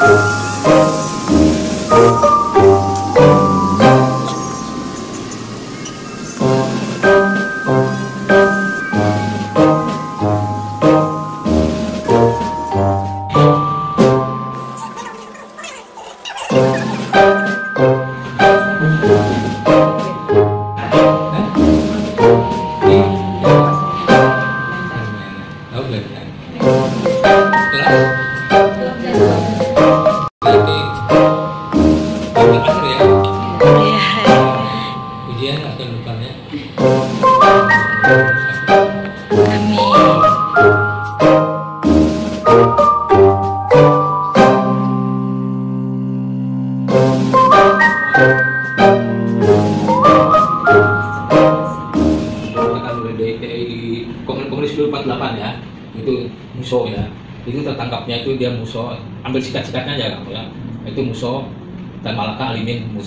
Oh.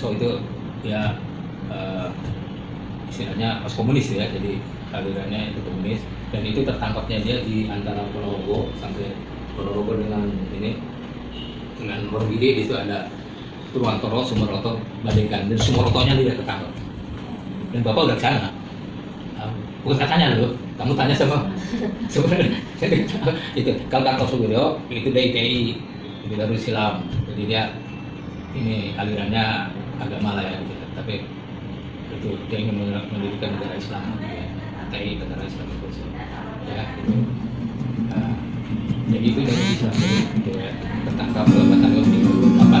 Musuh itu ya eh, istilahnya pas komunis ya. Jadi alirannya itu komunis. Dan itu tertangkapnya dia di antara Ponorogo sampai Ponorogo dengan ini dengan Morogide itu ada Purwantoro, Sumeroto, Badegan. Dan Sumerotonya dia ketangkap dan bapak udah sana Ah, bukan katanya loh kamu tanya sama itu kalau Kang Suwiryo itu DITI itu Darul Islam jadi dia ini alirannya agama lah ya gitu tapi itu dia ingin men- mendirikan negara Islam gitu ya TI negara Islam itu ya gitu. Nah, jadi itu dari Islam gitu ya tertangkap berapa tanggal di apa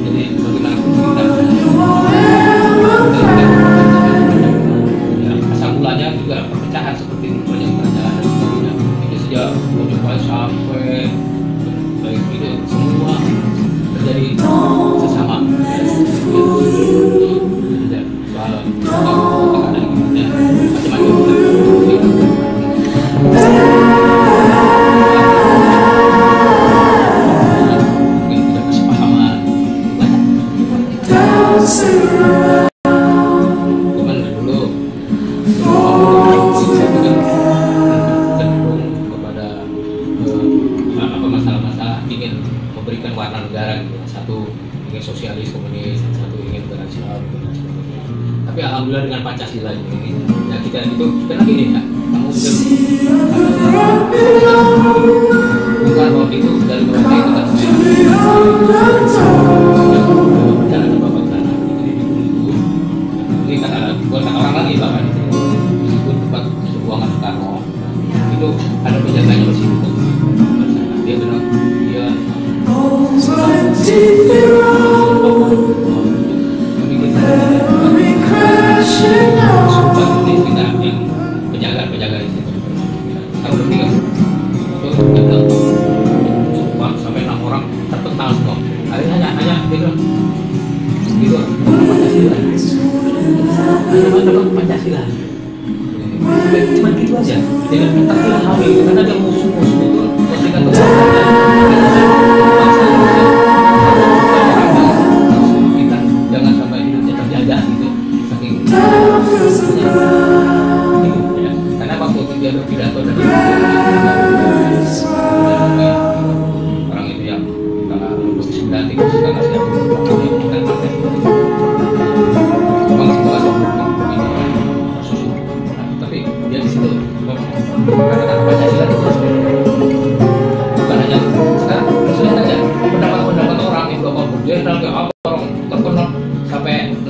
bahkan itu tempat ruangan Soekarno itu ada penjaganya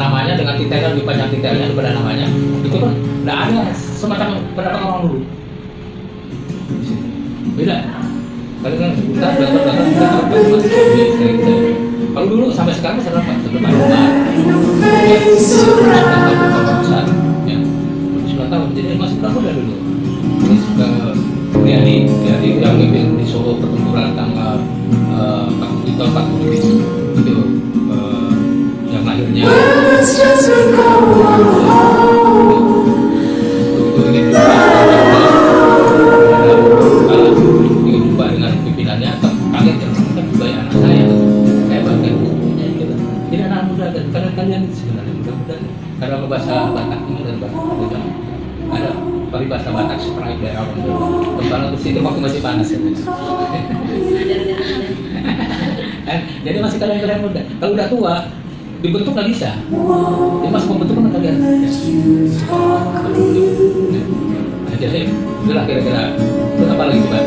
namanya dengan titelnya lebih panjang titelnya daripada namanya. Itu kan tidak ada semacam pendapat orang dulu. Beda. Kali kan kita belajar belajar kita gitu. Kalau dulu sampai sekarang saya dapat sebelum ada besar ya. Sembilan tahun jadi masih berapa dari dulu. Terus ke Riyadi Riyadi yang di Solo pertempuran tanggal eh, di tahun 40 itu itu eh, kalau dengan pimpinannya kaget ya kan juga ya anak saya saya bahkan anak muda dan kalian sebenarnya mudah-mudahan karena bahasa Batak ini dan Batak ada peribahasa Batak seperti kembali waktu masih panas ya. Jadi masih kalian kalian muda kalau udah tua dibentuk nggak bisa. Dia masih membentuk kan kalian nah, jadi itulah kira-kira apa lagi coba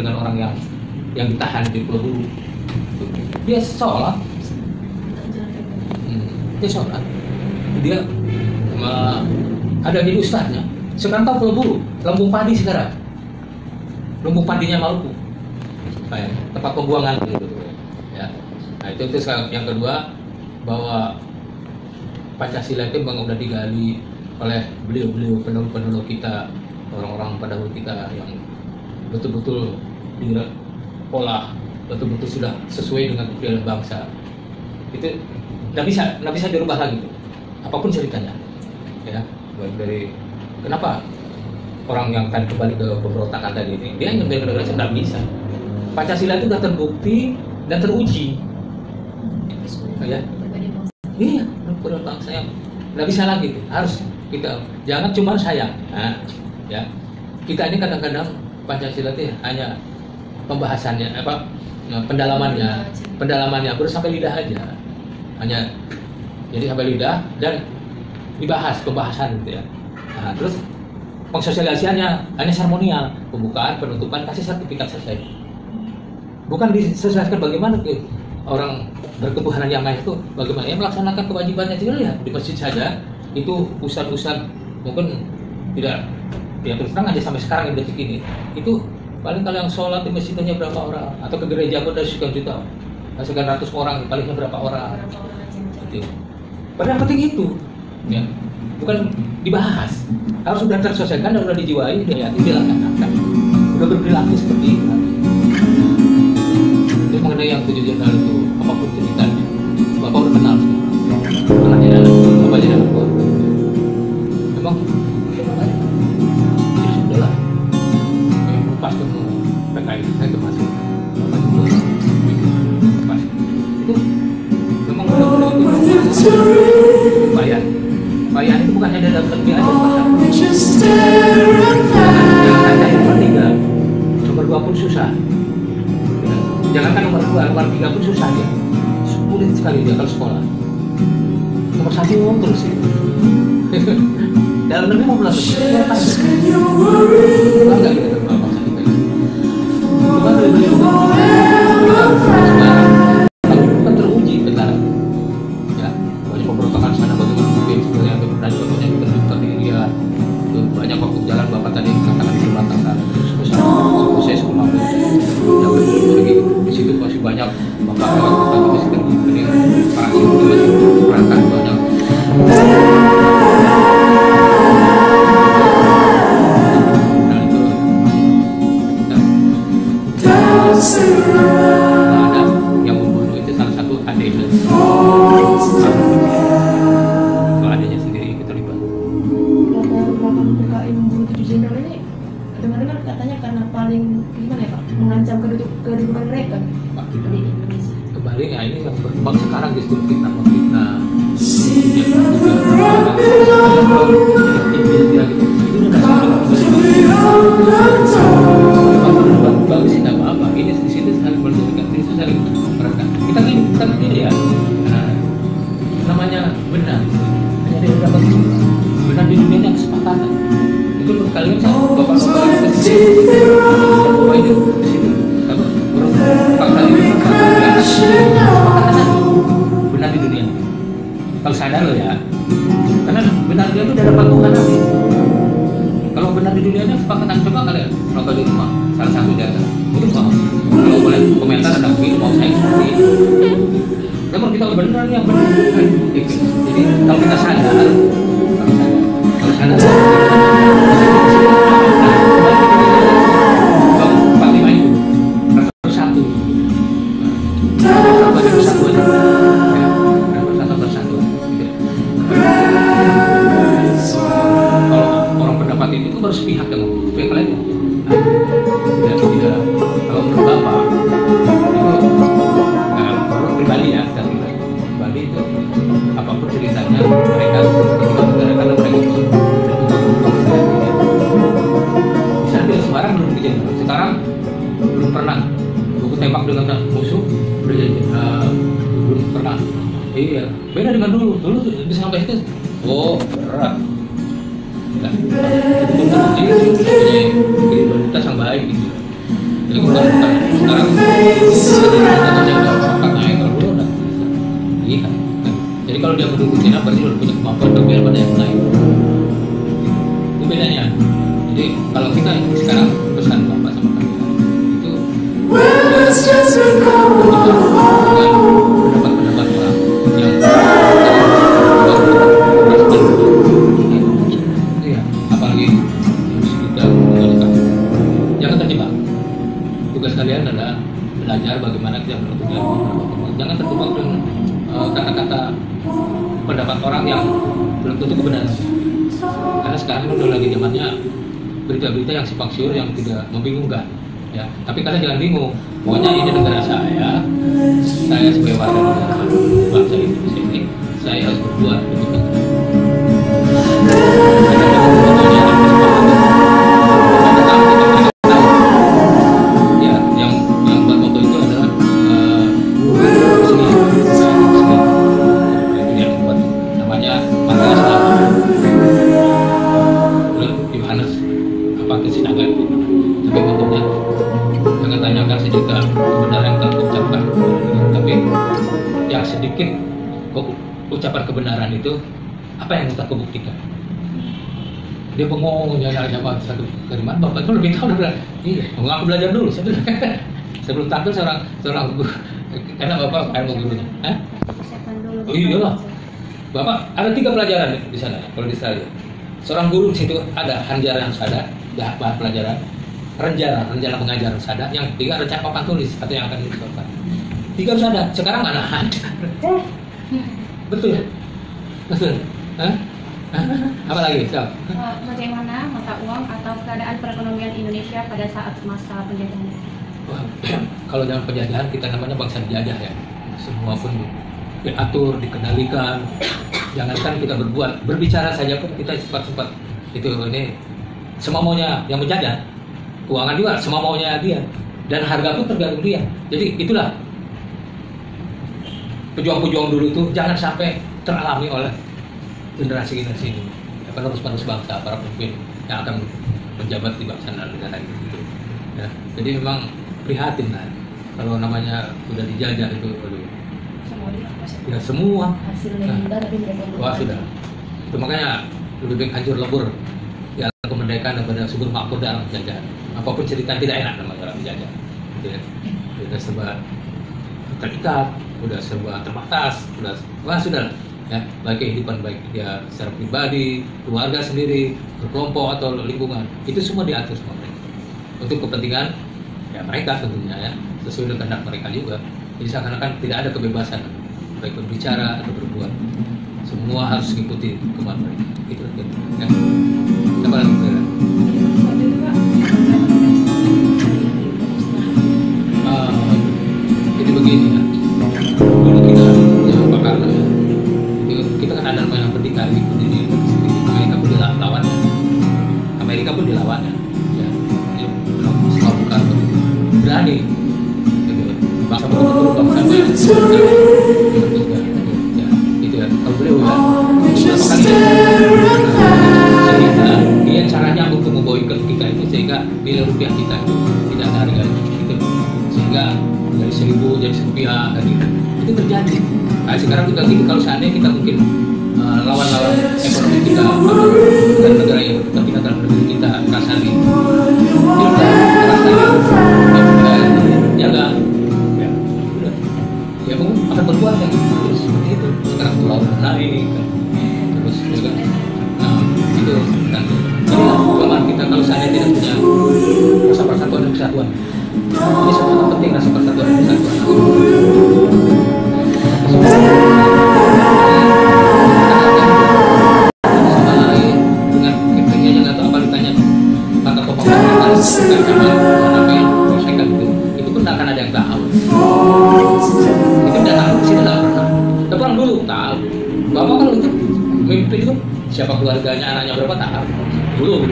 dengan orang yang yang ditahan di Pulau. Dia sholat, hmm, dia sholat. Dia eh, ada di ustadznya. Sekarang tahu Pulau Bulu, Lembung Padi sekarang. Lumbung padinya Maluku. Kayak tempat pembuangan gitu. Ya. Nah, itu yang kedua bahwa Pancasila itu memang udah digali oleh beliau-beliau pendahulu-pendahulu kita, orang-orang pendahulu kita yang betul-betul diolah, betul-betul sudah sesuai dengan kepribadian bangsa. Itu nggak bisa, nggak bisa dirubah lagi, apa pun ceritanya. Ya, baik dari kenapa orang yang tadi kembali ke pemberontakan tadi ini, dia yang negara nggak bisa. Pancasila itu sudah terbukti dan teruji. Ya, Iya, beberapa bangsa yang nggak bisa lagi harus kita jangan cuma sayang. Nah, ya kita ini kadang-kadang Pancasila itu hanya pembahasannya apa pendalamannya pendalamannya. Baru sampai lidah aja. Hanya jadi sampai lidah dan dibahas pembahasan gitu ya. Nah, terus pengsosialisasiannya hanya seremonial pembukaan penutupan kasih sertifikat selesai. Bukan disesuaikan bagaimana ke orang berkebutuhan yang lain itu bagaimana? Ya melaksanakan kewajibannya. Juga lihat di masjid saja itu ustad-ustad mungkin tidak ya terus terang aja sampai sekarang yang detik ini. Itu paling kalau yang sholat di masjidnya berapa orang? Atau ke gereja pun ada sekian juta. Sekian ratus orang palingnya berapa orang? Itu padahal yang penting itu ya. Bukan dibahas. Harus sudah tersosialkan dan sudah dijiwai ya dilaksanakan sudah berperilaku seperti itu. Itu mengenai yang tujuh jenderal itu apa pun ceritanya dalam adanya kalau adanya sendiri ikut terlibat Latar belakang PKI membunuh tujuh jenderal ini dengar-dengar katanya karena paling gimana ya Pak mengancam kedudukan kedudukan mereka Pak, di Indonesia. kembali ya ini yang berkembang sekarang justru fitnah fitnah benar yang benar Gitu. jadi kalau kita sadar belajar bagaimana kita ilmu. Jangan terjebak dengan eh, kata-kata pendapat orang yang belum tentu kebenaran. Karena sekarang udah lagi zamannya berita-berita yang simpang siur yang tidak membingungkan. Ya, tapi kalian jangan bingung. Pokoknya ini negara saya, saya sebagai warga negara bangsa Indonesia ini, saya harus berbuat untuk negara. Dari mana bapak itu lebih tahu daripada iya aku belajar dulu. Sebelum sebelum tampil seorang seorang guru. Karena bapak ilmu gurunya Hah? Oh, iyalah. bapak ada tiga pelajaran di sana kalau di Australia seorang guru di situ ada hanjara yang ada ya, bahan pelajaran. Rencana rencana pengajaran harus ada yang ketiga rencana papan tulis atau yang akan dilakukan tiga harus ada sekarang mana ada betul. Betul. Hah? Apa lagi Siap? Eh, Bagaimana mata uang atau keadaan perekonomian Indonesia pada saat masa penjajahan? Kalau dalam penjajahan kita namanya bangsa dijajah ya. Semua pun diatur dikendalikan. Jangankan kita berbuat berbicara saja pun kita cepat-cepat itu ini semua maunya yang menjajah. Keuangan juga semua maunya dia. Dan harga pun tergantung dia. Jadi itulah pejuang-pejuang dulu itu jangan sampai teralami oleh generasi-generasi ini. Ya, penerus-penerus bangsa para pemimpin yang akan menjabat di bangsa dan negara ini gitu. ya jadi memang prihatin lah. Kalau namanya sudah dijajah itu aduh, ya semua. Hasilnya Nah. wah sudah. Itu makanya lebih baik hancur lebur. Di alam kemerdekaan daripada subur makmur di alam penjajahan apa pun cerita tidak enak orang dijajah gitu ya. Sudah serba terikat udah serba terbatas udah wah sudah ya baik kehidupan baik dia secara pribadi keluarga sendiri berkelompok atau lingkungan itu semua diatur sama mereka. Untuk kepentingan ya mereka tentunya ya. Sesuai dengan kehendak mereka juga. Jadi seakan-akan tidak ada kebebasan baik berbicara atau berbuat. Semua harus mengikuti kemauan mereka. Itu ya. Siapa lagi ya mungkin akan buat yang terus seperti itu. Sekarang pulau naik kan. terus juga nah itu kan kelemahan kita kalau saya tidak punya rasa persatuan dan kesatuan ini sangat penting rasa persatuan dan kesatuan siapa keluarganya anaknya berapa tahu. Dulu.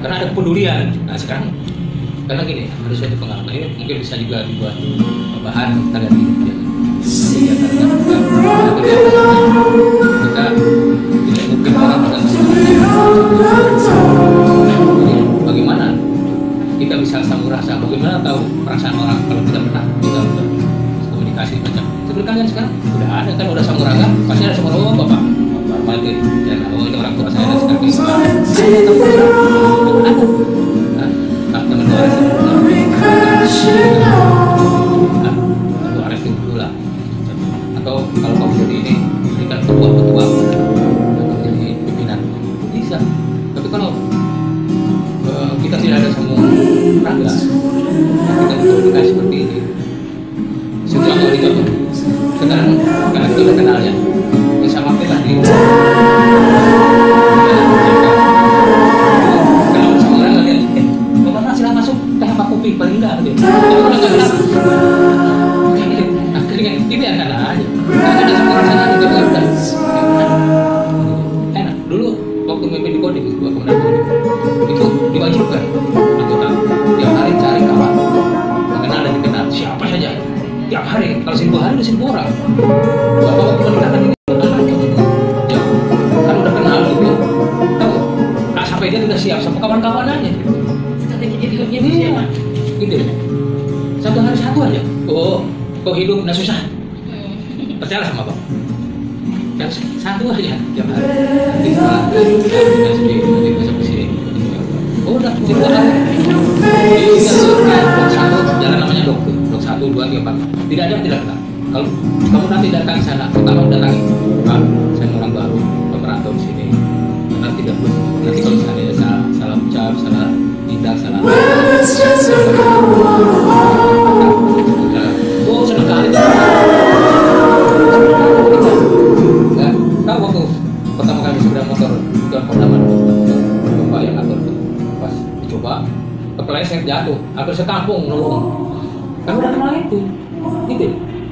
Karena ada kepedulian. Nah sekarang karena gini ada suatu pengalaman. Ini mungkin bisa juga dibuat bahan tanda hidup ya. Kita kita tidak mungkin orang jadi bagaimana kita bisa samurasa bagaimana tahu perasaan orang kalau kita pernah kita komunikasi macam seperti kalian sekarang udah ada kan? Udah samuraga pasti ada oh, bapak bapak mati ya oh ini orang tua saya dan sekarang ini ada nah, nah teman dua udah hari. Jadi kita dok satu, jalan namanya tuh. Dok satu, dua, tiga, empat. Tidak ada tidak kenal. Kalau kamu nanti datang sana, datangi. Pak, saya orang baru, pemerantau di sini. Nanti tidak nanti kalau misalnya salah, salah ucap, salah tindak, salah kepleset jatuh, hampir sekampung nolong. Kan udah kenal itu, itu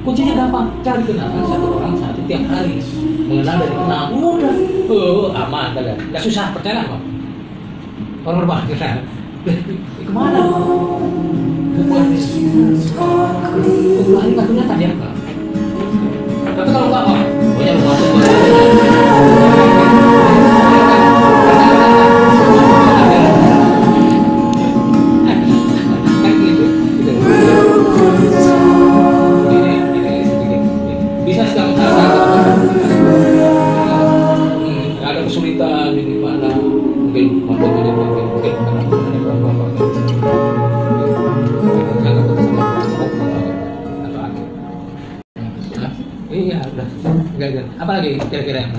kuncinya gampang, cari kenalan satu orang satu tiap hari mengenal dari kenal, udah, oh aman kalian, nggak susah percaya apa? Orang berbahasa kita, ke mana? Bukan Bukan kartunya tadi apa? Tapi kalau nggak apa? Banyak masuk. Kesulitan di mana mungkin mampu jadi mungkin mungkin karena ada beberapa Iya, udah. Enggak, enggak. Apa lagi kira-kira yang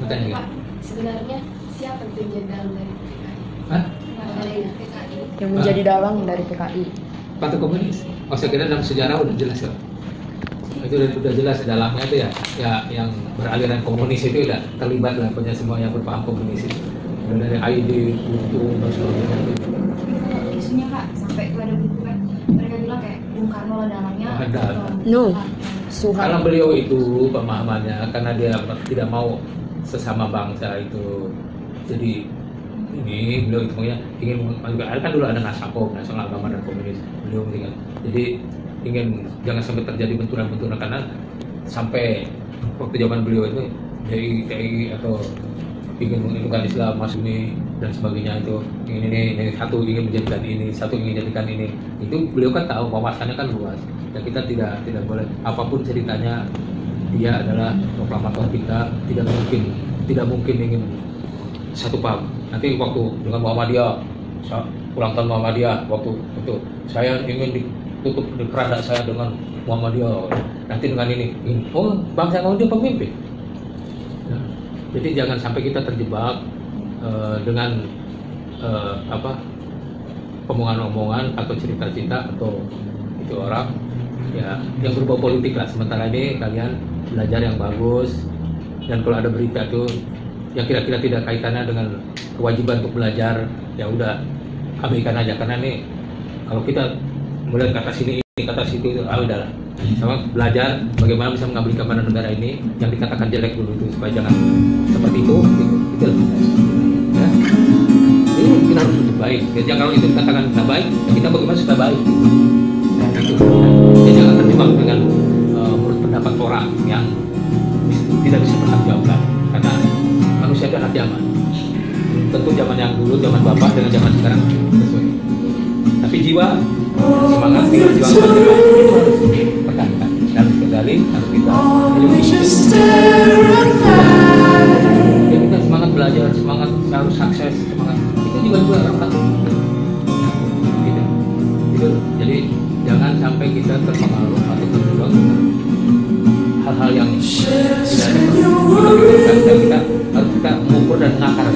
bertanya? Pak, sebenarnya siapa itu jenderal dari PKI? Hah? PKI. yang menjadi dalang dari PKI Partai Komunis. Oh, saya kira dalam sejarah udah jelas ya. Itu udah, udah jelas dalamnya itu ya, ya yang beraliran komunis itu udah terlibat lah punya semua yang berpaham komunis itu. Dari ID, UTU, dan sebagainya. Isunya kak, sampai itu ada buku kan mereka bilang kayak Bung Karno lah dalamnya. Ada. atau- No. Karena beliau itu pemahamannya karena dia tidak mau sesama bangsa itu jadi ini beliau itu ingin memajukan kan dulu ada Nasako Nasional Agama dan Komunis beliau ingin jadi ingin jangan sampai terjadi benturan-benturan karena sampai waktu zaman beliau itu dari TI atau ingin menginginkan Islam masuk ini dan sebagainya itu. Ingin ini, ini satu ingin menjadikan ini satu ingin menjadikan ini. Itu beliau kan tahu wawasannya kan luas. Dan kita tidak tidak boleh apa pun ceritanya dia adalah proklamator kita tidak mungkin tidak mungkin ingin satu paham. Nanti waktu dengan Muhammadiyah sa- ulang tahun Muhammadiyah waktu itu saya ingin ditutup di keranda saya dengan Muhammadiyah. Nanti dengan ini, ini. oh bangsa dia pemimpin. Nah, jadi jangan sampai kita terjebak eh, dengan eh, apa omongan-omongan atau cerita-cerita atau itu orang ya yang berbau politik lah. Sementara ini kalian belajar yang bagus dan kalau ada berita tuh yang kira-kira tidak kaitannya dengan kewajiban untuk belajar ya udah abaikan aja. Karena ini kalau kita melihat kata sini ini kata situ itu ah udahlah. Sama belajar bagaimana bisa mengabdikan pada negara ini yang dikatakan jelek dulu itu supaya jangan seperti itu gitu. Itu ya. Ini kita harus lebih baik. Ya, kalau itu dikatakan nggak baik ya kita bagaimana supaya baik? Ya, gitu. ya jangan terjebak dengan eh, menurut pendapat orang yang tidak bisa bertanggungjawabkan. Karena manusia itu anak zaman tentu zaman yang dulu zaman bapak dengan zaman sekarang sesuai. Tapi jiwa semangat tinggal juang saja itu harus dipertahankan harus kendali harus kita ya kita semangat belajar semangat harus sukses semangat. Itu juga juga rapat gitu. Gitu. Jadi jangan sampai kita terpengaruh atau terjebak hal-hal yang tidak ada kita kita harus kita mengukur dan menakar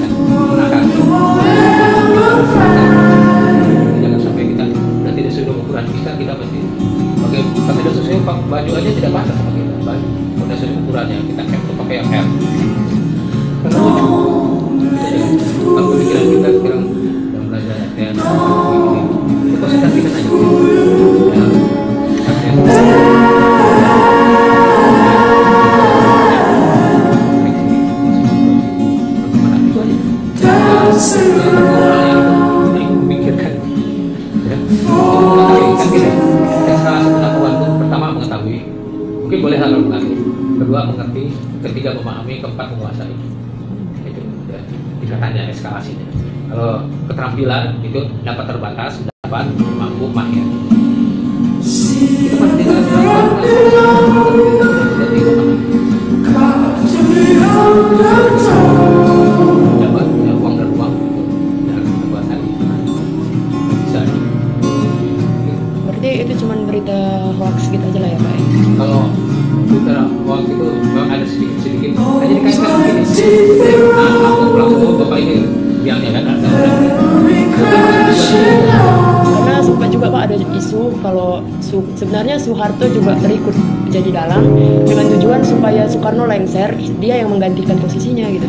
jadi dalang dengan tujuan supaya Soekarno lengser, dia yang menggantikan posisinya gitu.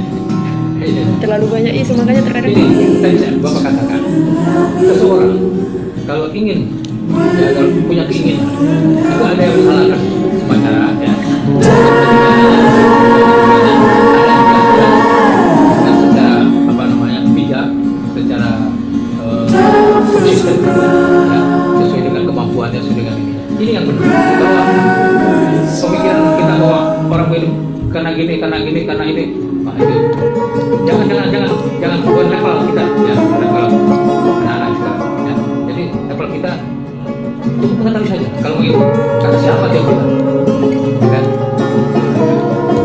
Terlalu banyak isu makanya terkadang ini tadi bapak katakan seseorang kalau ingin ya, kalau punya keinginan itu ada yang menghalalkan upacara ya. Dan secara apa namanya bijak secara eh, ya, sesuai dengan kemampuannya sesuai dengan ini. Ini yang benar bahwa gini karena gini karena ini. Wah, itu jangan jangan jangan. Jangan buat level kita. Ya level anak-anak sekarang ya. jadi level kita cukup mengetahui saja. Kalau mau ilmu kata siapa dia bilang kan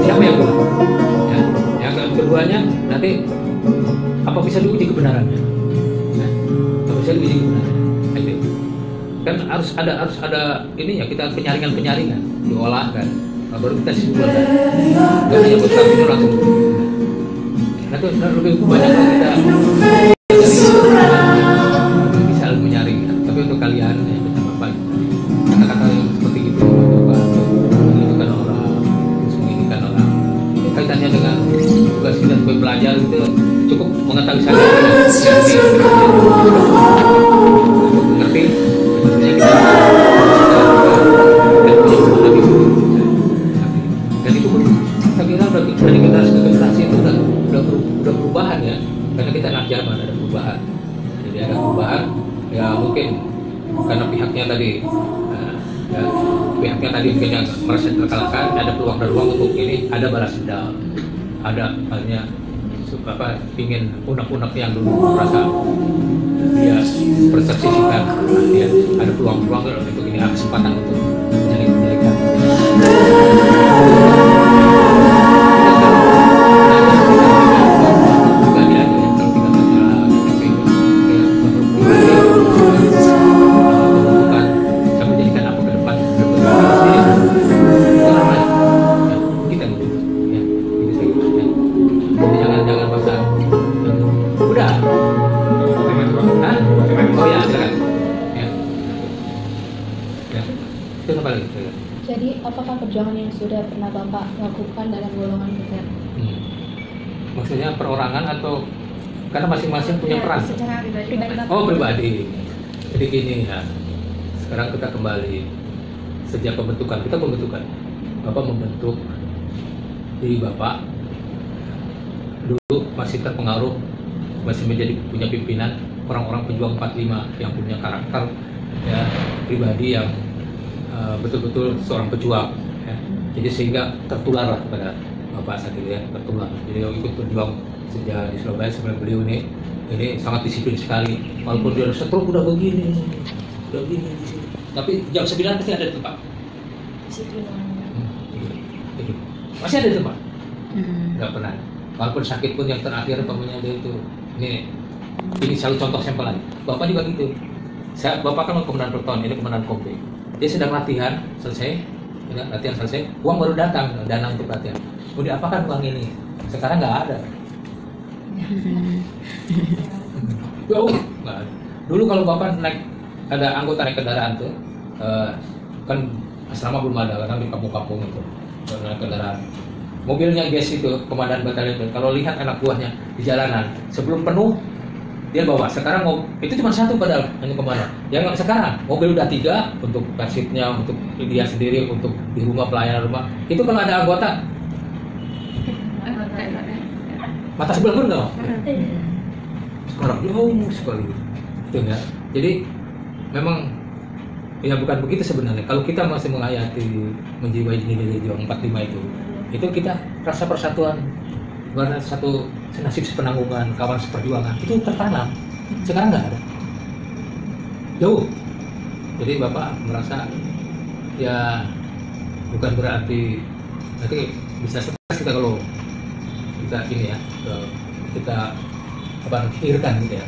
siapa yang bilang ya. Yang keduanya nanti apa bisa diuji kebenarannya? Ya. apa bisa diuji kebenarannya? Nah, itu. Kan harus ada harus ada ini ya kita penyaringan penyaringan diolah kan Nah, baru kita simpulkan hanya buat kami langsung nah itu nah, lebih banyak kita su- apa ingin unek-unek yang dulu merasa dia persepsikan nah, dia ada peluang-peluang untuk ini ada kesempatan untuk menjadi menjadikan masing-masing punya Ya, peran. Secara pribadi. Oh pribadi. Jadi gini ya. Sekarang kita kembali sejak pembentukan kita pembentukan. Bapak membentuk diri bapak dulu masih terpengaruh masih menjadi punya pimpinan orang-orang pejuang 45 yang punya karakter ya pribadi yang uh, betul-betul seorang pejuang ya. jadi sehingga tertular lah kepada bapak saat itu ya tertular jadi ikut berjuang sejak di Surabaya sebenarnya beliau ini ini sangat disiplin sekali. Walaupun dia setruk udah begini. Udah begini di sini. tapi jam 9 pasti ada di tempat? Disiplin. Gitu. masih ada di tempat? Hmm. nggak pernah. Walaupun sakit pun yang terakhir umpamanya dia itu. Ini ini selalu contoh sampel lagi. Bapak juga gitu saya bapak kan komandan peloton ini komandan kompi dia sedang latihan selesai. Latihan selesai. Uang baru datang dana untuk latihan. Mau diapakan uang ini? Sekarang nggak ada dulu kalau bapak naik ada anggota naik kendaraan tuh eh, kan asrama belum ada kan di kampung-kampung itu naik kendaraan. Mobilnya gas itu komandan batalion itu, kalau lihat anak buahnya di jalanan sebelum penuh dia bawa. Sekarang mau itu cuma satu padahal hanya komandan yang sekarang. Mobil udah tiga untuk persibnya untuk dia sendiri untuk di rumah pelayanan rumah. Itu kalau ada anggota mata sebelah pun nggak mau? Sekarang jauh sekali. Itu ya. Jadi memang ya bukan begitu sebenarnya. Kalau kita masih menghayati menjiwai nilai juang 45 itu itu kita rasa persatuan. Karena satu senasib sepenanggungan kawan seperjuangan. Itu tertanam. Sekarang nggak ada. Jauh. Jadi bapak merasa ya bukan berarti nanti bisa stres kita kalau kita ini ya kalau kita apa pikirkan gitu ya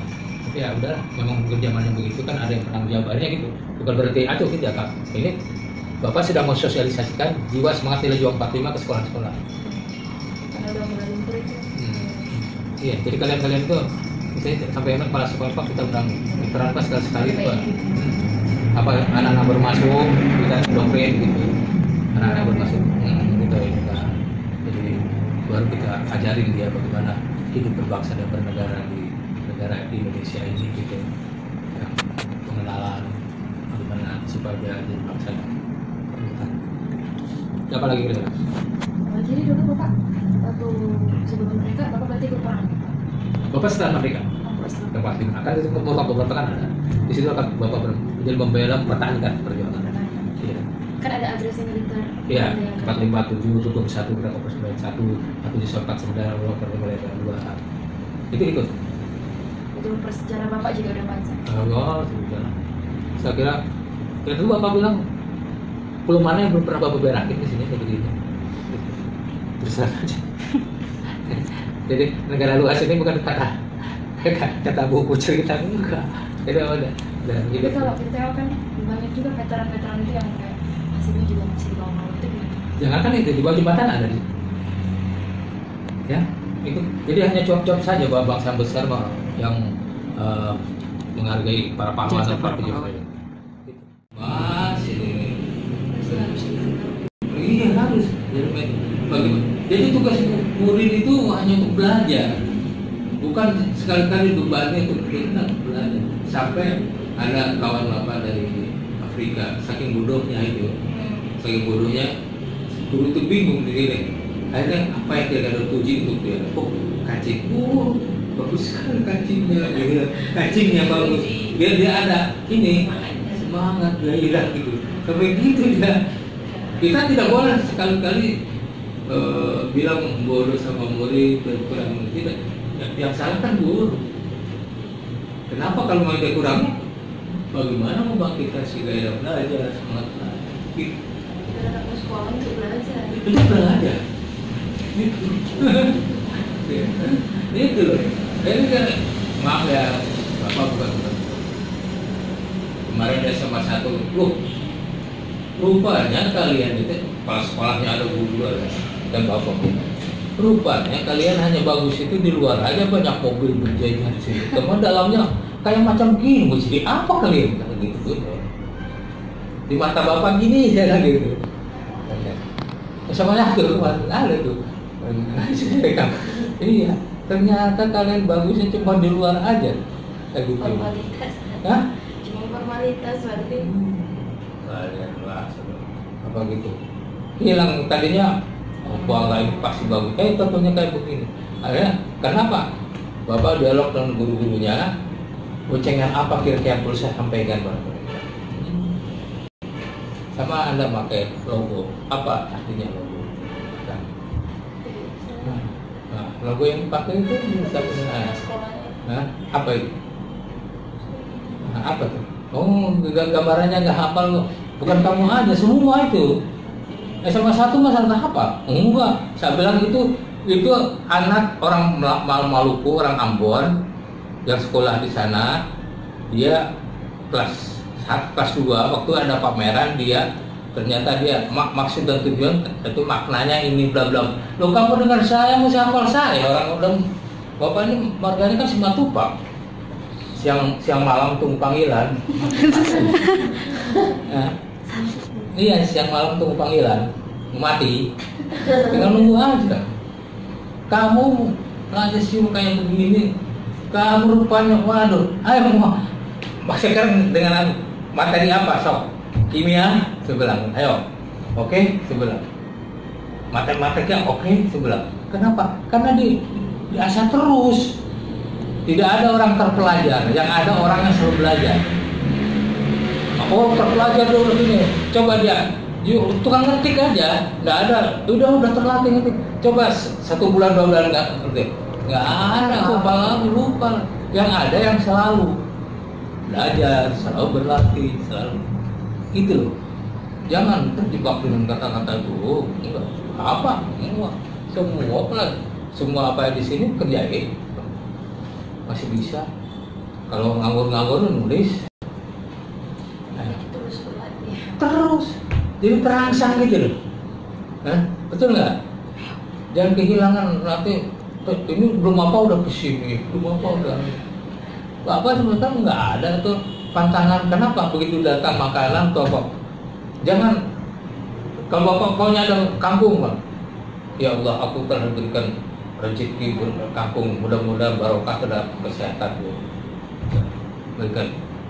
tapi ya udah memang mungkin zamannya begitu kan ada yang penanggung jawab akhirnya gitu bukan berarti acuh kita kak ini bapak sedang mensosialisasikan jiwa semangat nilai juang 45 ke sekolah-sekolah Hmm. Iya, jadi kalian-kalian tuh kita sampai enak kepala sekolah Pak, kita undang veteran pas sekali sekali tuh Pak. Hmm. Apa anak-anak baru masuk kita doktrin gitu. Anak-anak baru masuk hmm, gitu ya baru kita ajarin dia bagaimana hidup berbangsa dan bernegara di negara di Indonesia ini gitu. Yang pengenalan bagaimana supaya dia jadi bangsa yang beriman. Apa lagi kira-kira? Oh, jadi dulu bapak waktu sebelum mereka bapak berarti ikut perang? Bapak setelah setelah tempat di akan itu kelompok kelompok kan ada. Di situ akan bapak ber, jadi membela mempertahankan perjuangan. Iya kan ada agresi militer. Iya Ada empat lima tujuh tujuh satu berapa persen satu satu di empat sembilan dua per lima dua. Itu ikut. Itu persejarah bapak juga udah baca oh sudah. Saya kira kira itu bapak bilang pulau mana yang belum pernah bapak berakin di sini? Kayak begini terus aja jadi negara luas ini bukan kata kata buku cerita enggak. Jadi udah udah tapi gitu. kalau kita kan banyak juga veteran-veteran itu yang kayak hasilnya juga masih di bawah-bawah itu gimana Jangan kan itu di bawah jembatan ada di. Ya, itu. Jadi hanya cuap-cuap saja bahwa bangsa besar mah yang eh, menghargai para pahlawan dan para pejuang. Masih ini. Iya harus. Jadi bagaimana? Jadi tugas murid itu hanya untuk belajar, bukan sekali-kali bebannya untuk kita belajar. Sampai ada kawan bapak dari Afrika, saking bodohnya itu, saking bodohnya, guru itu bingung diri Akhirnya apa yang dia ada puji untuk dia? Oh kancing, oh bagus sekali kancingnya, gitu. bagus. Dia dia ada ini semangat gairah gitu. Sampai gitu dia. Kita tidak boleh sekali-kali eh, bilang bodoh sama murid dan kurang tidak. Yang, salah kan guru. Kenapa kalau dia kurang? Bagaimana membangkitkan si gairah belajar semangat belajar gitu. sekolah untuk belajar itu belajar ini kan maaf ya bapak bukan. Kemarin sama satu loh rupanya kalian itu pas sekolahnya ada guru ada dan bapak rupanya kalian hanya bagus itu di luar aja banyak mobil berjajar di sini teman dalamnya kayak macam gini mau jadi apa kalian? Gitu tuh di mata bapak gini saya gitu sama satu ada tuh iya ternyata kalian bagusnya cuma di luar aja. Gitu Formalitas. Hah? Cuma formalitas berarti. kalian lah apa gitu? Hilang tadinya oh, ini pasti bagus. Eh tentunya kayak begini. Akhirnya kenapa? Bapak dialog dengan guru-gurunya. Bocengan apa kira-kira yang perlu saya sampaikan mereka sama anda pakai logo. Apa artinya logo? Nah, nah, logo yang dipakai itu bisa nah, nah, apa itu? Nah, apa tuh? Oh gambarannya nggak hafal loh bukan kamu aja semua itu. SMA satu masa nggak hafal. Enggak. Saya bilang itu itu anak orang Maluku orang Ambon yang sekolah di sana dia kelas kelas 2 waktu ada pameran dia ternyata dia mak maksud dan tujuan itu maknanya ini bla bla. Lo kamu dengar saya mesti hafal saya? Orang udah bapak ini marganya kan Simatupang siang siang malam tunggu panggilan. Nah, iya siang malam tunggu panggilan. Mati. Tinggal nunggu aja. Kamu aja sih kayak begini. Kamu rupanya waduh. Ayo mau. Mas sekarang dengan aku materi apa sok kimia? Sebelah. Ayo. Oke? Sebelah. Matematika? Oke? Sebelah. Kenapa? Karena di diasah terus. Tidak ada orang terpelajar. Yang ada orang yang selalu belajar. Oh terpelajar dulu ini coba dia. Yuk tukang ngetik aja. Nggak ada. Udah udah terlatih ngetik. Coba satu bulan dua bulan nggak ngetik. Nggak ada. Lupa lagi lupa. Yang ada yang selalu belajar selalu berlatih selalu. Itu loh. Jangan terjebak dengan kata-kata itu enggak. Apa? Enggak. Semua pelan semua apa yang di sini kerjain. Masih bisa. Kalau nganggur-nganggur nulis. Ayo Terus berlatih. terus. Jadi terangsang gitu loh. Hah? betul nggak? Jangan kehilangan nanti "Eh, ini belum apa udah ke sini. Belum apa udah bapak sebentar nggak ada tuh pantangan. Kenapa begitu datang makanan apa? Jangan. Kalau bapak maunya ada kampung bang ya Allah aku telah berikan rezeki berkampung mudah-mudahan barokah terhadap kesehatan bu. Berikan.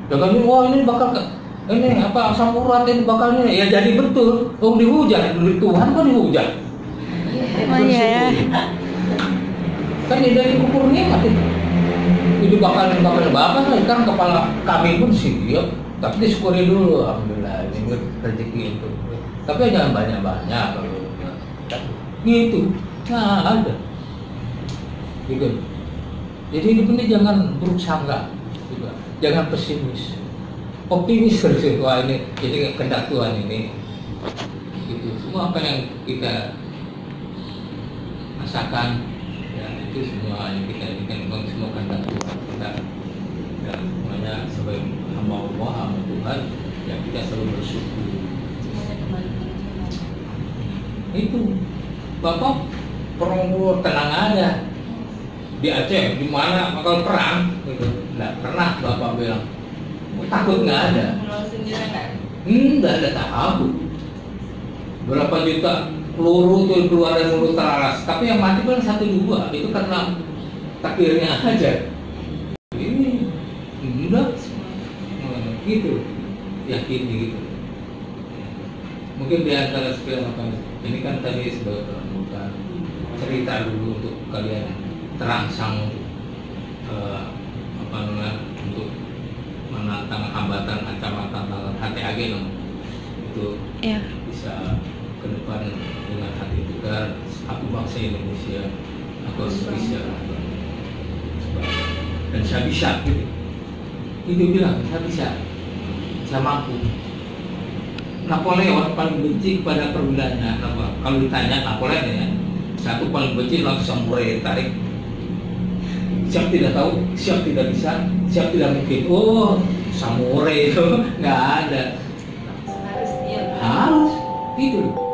Jangan ini wah ini bakal ke- ini apa asam urat ini bakal ini ya jadi betul. Oh dihujat Tuhan kok dihujat Oh iya ya. kan ini dari ukur nikmat itu itu bakal bakal bapak kan kan kepala kami pun siap. Tapi disyukuri dulu alhamdulillah ini rezeki itu tapi jangan banyak banyak kalau gitu nah ada. Gitu. Jadi ini penting jangan buruk sangka. Juga jangan pesimis. Optimis terus wah ini jadi kehendak Tuhan ini. Gitu. Semua apa yang kita rasakan ya itu semua yang kita ini kan semua kehendak Tuhan kita ya semuanya sebagai hamba Allah hamba Tuhan ya kita selalu bersyukur. Tuhan. itu bapak perang tenang aja di Aceh di mana? Bakal perang gitu. Nggak pernah bapak bilang takut nggak ada? Nggak? Hmm, nggak ada takut berapa juta peluru tuh keluar dari mulut teraras tapi yang mati kan satu dua itu karena takdirnya aja ini enggak gitu. Yakin gitu. Mungkin di antara sekian apa ini kan tadi sebagai pembukaan cerita dulu untuk kalian. Terangsang untuk eh, apa namanya untuk menantang hambatan ancaman tantangan HTAG dong. Itu Iya. bisa ke depan dengan hati tegar aku bangsa Indonesia aku harus bisa dan saya bisa gitu. Itu bilang saya bisa saya mampu Napoleon paling benci kepada perwilanya apa. Kalau ditanya Napoleon ya. Satu paling benci langsung samurai tarik. Siap tidak tahu? Siap tidak bisa? Siap tidak mungkin? Oh samurai. Itu nggak ada. Harus harus. Itu